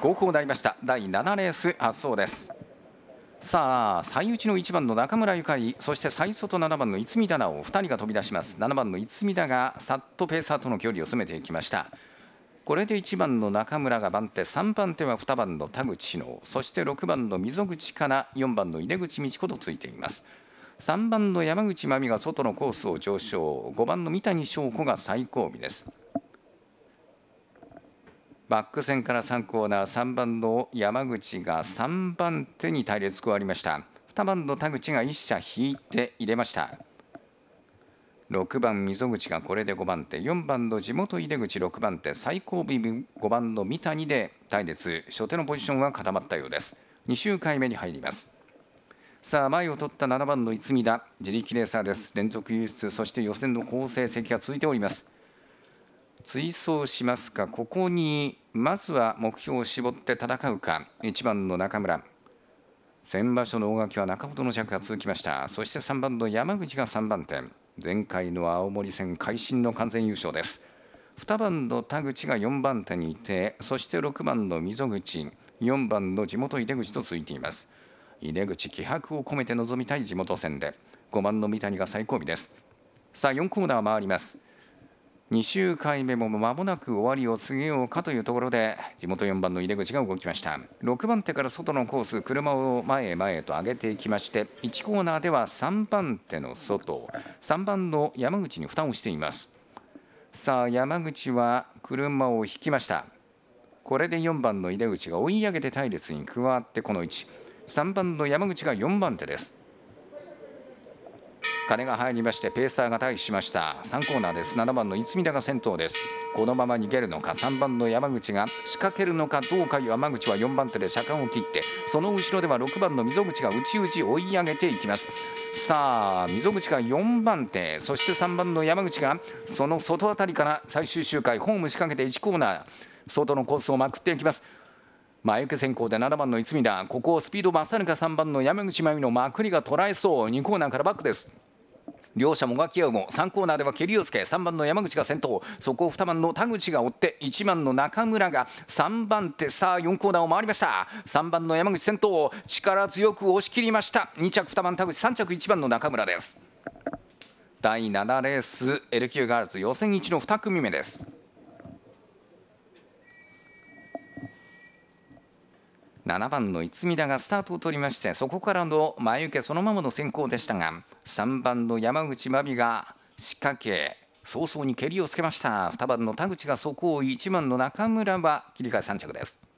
合法になりました。第7レース。発走です。さあ最内の1番の中村ゆかり。そして最外7番の逸見棚を2人が飛び出します。7番の逸見田がさっとペーサーとの距離を詰めていきました。これで1番の中村が番手。3番手は2番の田口のそして6番の溝口から4番の井出口美智子とついています。3番の山口真美が外のコースを上昇。5番の三谷翔子が最後尾です。バック線から3コーナー3番の山口が3番手に隊列加わりました。2番の田口が1車引いて入れました。6番溝口がこれで5番手4番の地元井出口6番手最後尾5番の三谷で隊列。初手のポジションは固まったようです。2周回目に入ります。さあ前を取った7番の逸見田自力レーサーです。連続輸出そして予選の好成績が続いております。追走しますか？ここにまずは目標を絞って戦うか？1番の中村。先場所の大垣は中ほどの着が続きました。そして3番の山口が3番手。前回の青森戦会心の完全優勝です。2番の田口が4番手にいてそして6番の溝口。4番の地元井出口と続いています。井出口気迫を込めて臨みたい地元戦で。5番の三谷が最後尾です。さあ4コーナー回ります。2周回目も間もなく終わりを告げようかというところで地元4番の井出口が動きました。6番手から外のコース車を前へ前へと上げていきまして1コーナーでは3番手の外3番の山口に負担をしています。さあ山口は車を引きました。これで4番の井出口が追い上げて隊列に加わってこの位置。3番の山口が4番手です。金が入りましてペーサーが退避しました。3コーナーです。7番の逸見田が先頭です。このまま逃げるのか。3番の山口が仕掛けるのかどうか山口は4番手で車間を切ってその後ろでは6番の溝口が内々追い上げていきます。さあ溝口が4番手。そして3番の山口がその外辺りから最終周回ホーム仕掛けて1コーナー外のコースをまくっていきます。前受け先行で7番の逸見田。ここをスピード勝るか3番の山口真由のまくりが捉えそう。2コーナーからバックです。両者もがき合うも3コーナーでは蹴りをつけ3番の山口が先頭。そこを2番の田口が追って1番の中村が3番手。さあ4コーナーを回りました。3番の山口先頭。力強く押し切りました。2着2番田口3着1番の中村です。第7レース L 級ガールズ。予選1の2組目です。7番の逸見田がスタートを取りましてそこからの前受けそのままの先行でしたが3番の山口真美が仕掛け早々に蹴りをつけました。2番の田口がそこを1番の中村は切り替え3着です。